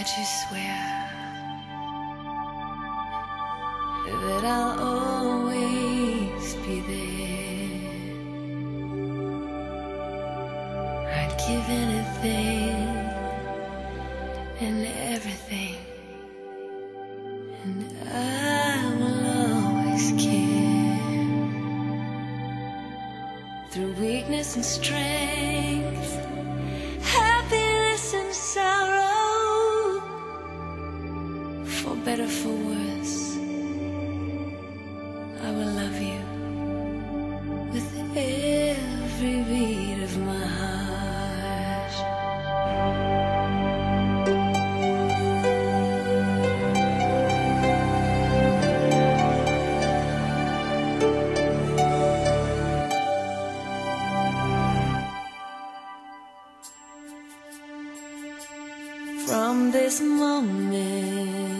I do swear that I'll always be there. I'd give anything and everything, and I will always care through weakness and strength, better, for worse. I will love you with every beat of my heart. From this moment,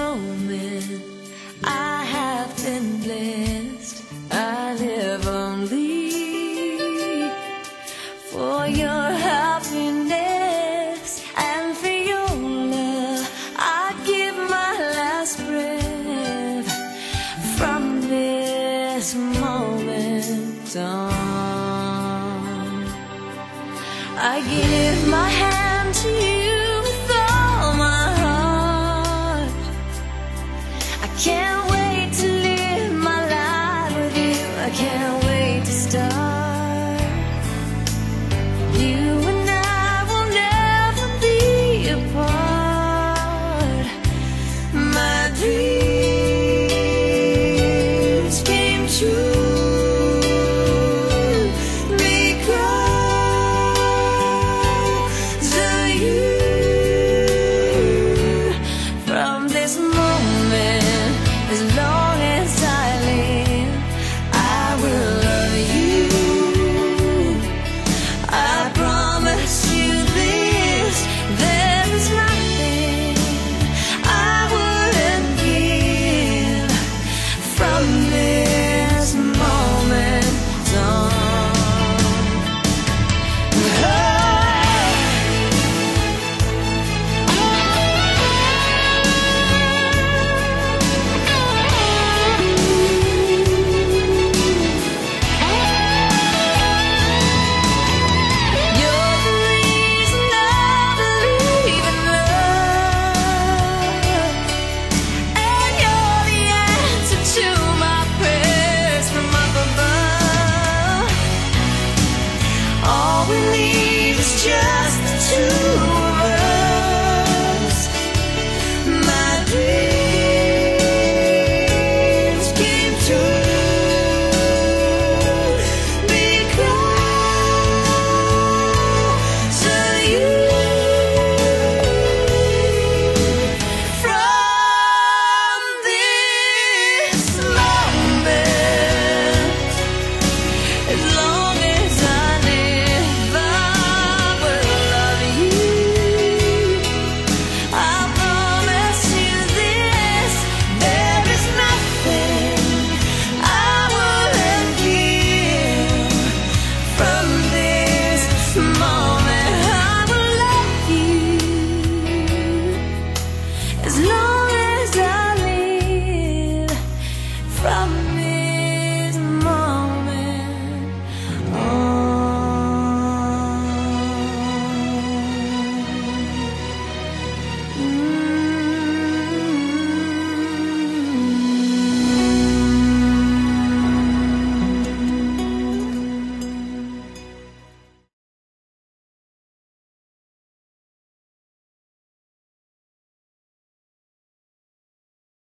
this moment on. I give my hand to you. this moment as long as I live. I will love you. I promise you this. There is nothing I wouldn't give from this. It's just too.